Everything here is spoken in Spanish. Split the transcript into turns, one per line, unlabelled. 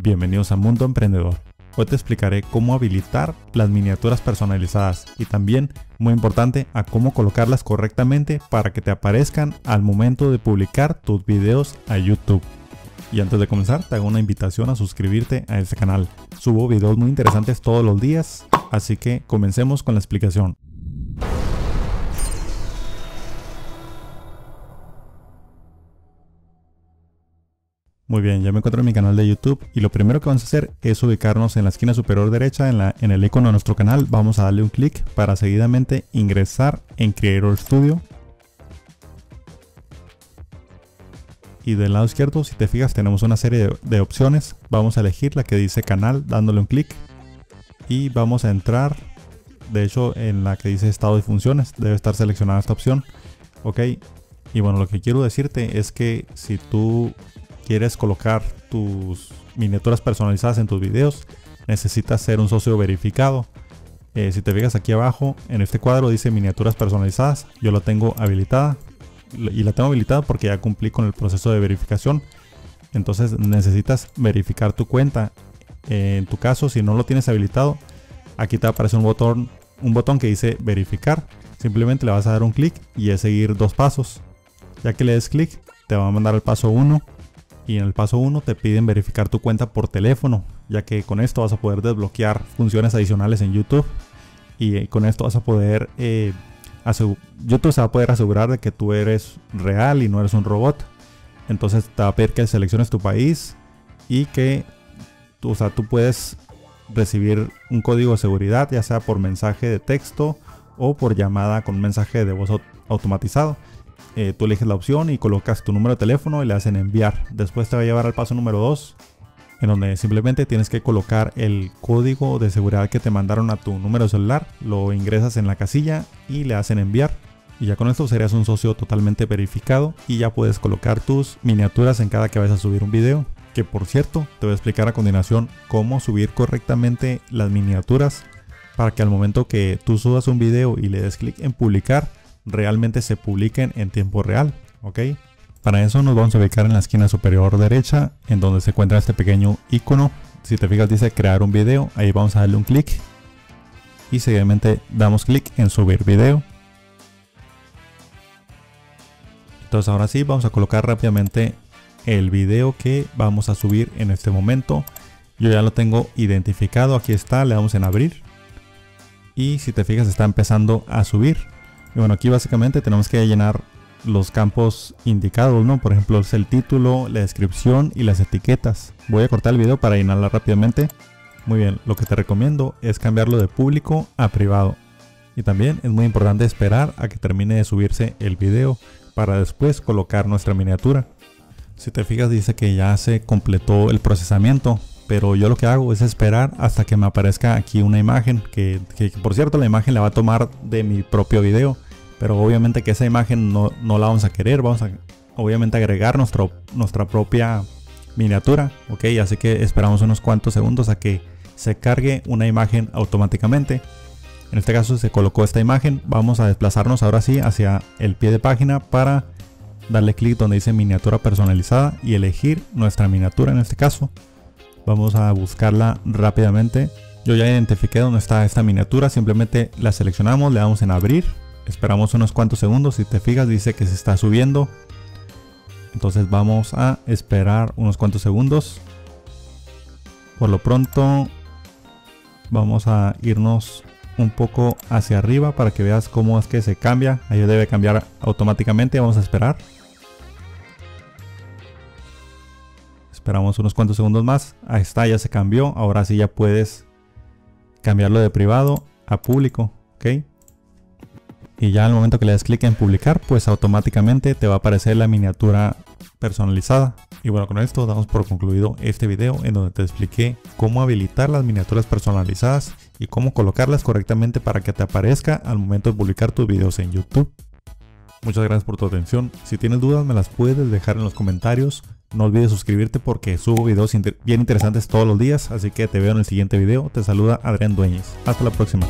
Bienvenidos a Mundo Emprendedor. Hoy te explicaré cómo habilitar las miniaturas personalizadas y también, muy importante, a cómo colocarlas correctamente para que te aparezcan al momento de publicar tus videos a YouTube. Y antes de comenzar, te hago una invitación a suscribirte a este canal. Subo videos muy interesantes todos los días, así que comencemos con la explicación. Muy bien, ya me encuentro en mi canal de YouTube y lo primero que vamos a hacer es ubicarnos en la esquina superior derecha en, el icono de nuestro canal. Vamos a darle un clic para seguidamente ingresar en Creator Studio. Y del lado izquierdo, si te fijas, tenemos una serie de, de opciones. Vamos a elegir la que dice canal dándole un clic. Y vamos a entrar, de hecho, en la que dice estado de funciones. Debe estar seleccionada esta opción. Ok. Y bueno, lo que quiero decirte es que si tú quieres colocar tus miniaturas personalizadas en tus videos, necesitas ser un socio verificado. Eh, si te fijas aquí abajo, en este cuadro dice miniaturas personalizadas. Yo lo tengo habilitada. Y la tengo habilitada porque ya cumplí con el proceso de verificación. Entonces necesitas verificar tu cuenta. Eh, en tu caso, si no lo tienes habilitado, aquí te aparece un botón, un botón que dice verificar. Simplemente le vas a dar un clic y es seguir dos pasos. Ya que le des clic, te va a mandar al paso 1 y en el paso 1 te piden verificar tu cuenta por teléfono, ya que con esto vas a poder desbloquear funciones adicionales en YouTube y eh, con esto vas a poder eh, YouTube se va a poder asegurar de que tú eres real y no eres un robot. Entonces te va a pedir que selecciones tu país y que o sea, tú puedes recibir un código de seguridad, ya sea por mensaje de texto o por llamada con mensaje de voz automatizado. Eh, tú eliges la opción y colocas tu número de teléfono y le hacen enviar. Después te va a llevar al paso número 2, en donde simplemente tienes que colocar el código de seguridad que te mandaron a tu número celular, lo ingresas en la casilla y le hacen enviar. Y ya con esto serías un socio totalmente verificado y ya puedes colocar tus miniaturas en cada que vayas a subir un video. Que por cierto, te voy a explicar a continuación cómo subir correctamente las miniaturas para que al momento que tú subas un video y le des clic en publicar, realmente se publiquen en tiempo real, ¿ok? Para eso nos vamos a ubicar en la esquina superior derecha, en donde se encuentra este pequeño icono. Si te fijas dice crear un video, ahí vamos a darle un clic. Y seguidamente damos clic en subir video. Entonces ahora sí vamos a colocar rápidamente el video que vamos a subir en este momento. Yo ya lo tengo identificado, aquí está, le damos en abrir. Y si te fijas está empezando a subir. Y bueno, aquí básicamente tenemos que llenar los campos indicados, ¿no? Por ejemplo, es el título, la descripción y las etiquetas. Voy a cortar el video para llenarla rápidamente. Muy bien, lo que te recomiendo es cambiarlo de público a privado. Y también es muy importante esperar a que termine de subirse el video para después colocar nuestra miniatura. Si te fijas dice que ya se completó el procesamiento, pero yo lo que hago es esperar hasta que me aparezca aquí una imagen, que, por cierto la imagen la va a tomar de mi propio video, pero obviamente que esa imagen no, la vamos a querer, vamos a obviamente agregar nuestra propia miniatura, ok, así que esperamos unos cuantos segundos a que se cargue una imagen automáticamente. En este caso se colocó esta imagen, vamos a desplazarnos ahora sí hacia el pie de página para darle clic donde dice miniatura personalizada y elegir nuestra miniatura en este caso. Vamos a buscarla rápidamente. Yo ya identifiqué dónde está esta miniatura. Simplemente la seleccionamos, le damos en abrir. Esperamos unos cuantos segundos. Si te fijas dice que se está subiendo. Entonces vamos a esperar unos cuantos segundos. Por lo pronto vamos a irnos un poco hacia arriba para que veas cómo es que se cambia. Ahí debe cambiar automáticamente. Vamos a esperar. Esperamos unos cuantos segundos más. Ahí está, ya se cambió. Ahora sí ya puedes cambiarlo de privado a público. ¿Ok? Y ya al momento que le das clic en publicar, pues automáticamente te va a aparecer la miniatura personalizada. Y bueno, con esto damos por concluido este video en donde te expliqué cómo habilitar las miniaturas personalizadas y cómo colocarlas correctamente para que te aparezca al momento de publicar tus videos en YouTube. Muchas gracias por tu atención. Si tienes dudas me las puedes dejar en los comentarios. No olvides suscribirte porque subo videos bien interesantes todos los días, así que te veo en el siguiente video. Te saluda Adrián Dueñez. Hasta la próxima.